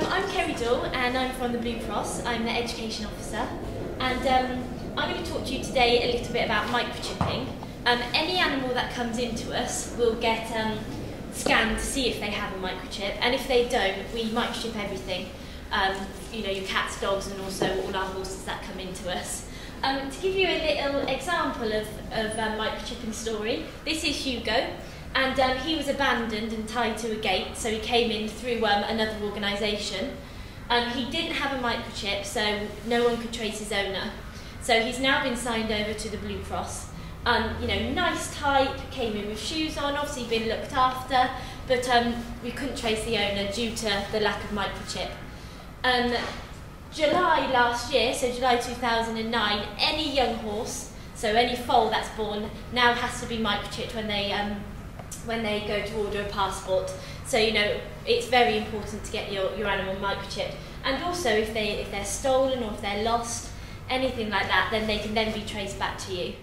Um, I'm Kerry Dool and I'm from the Blue Cross. I'm the Education Officer and um, I'm going to talk to you today a little bit about microchipping. Um, any animal that comes into us will get um, scanned to see if they have a microchip and if they don't, we microchip everything. Um, you know, your cats, dogs and also all our horses that come into us. Um, to give you a little example of, of a microchipping story, this is Hugo and um, he was abandoned and tied to a gate, so he came in through um, another organisation. Um, he didn't have a microchip, so no one could trace his owner. So he's now been signed over to the Blue Cross. Um, you know, nice type, came in with shoes on, obviously been looked after, but um, we couldn't trace the owner due to the lack of microchip. Um, July last year, so July 2009, any young horse, so any foal that's born, now has to be microchipped when they um, when they go to order a passport. So, you know, it's very important to get your, your animal microchipped. And also, if, they, if they're stolen or if they're lost, anything like that, then they can then be traced back to you.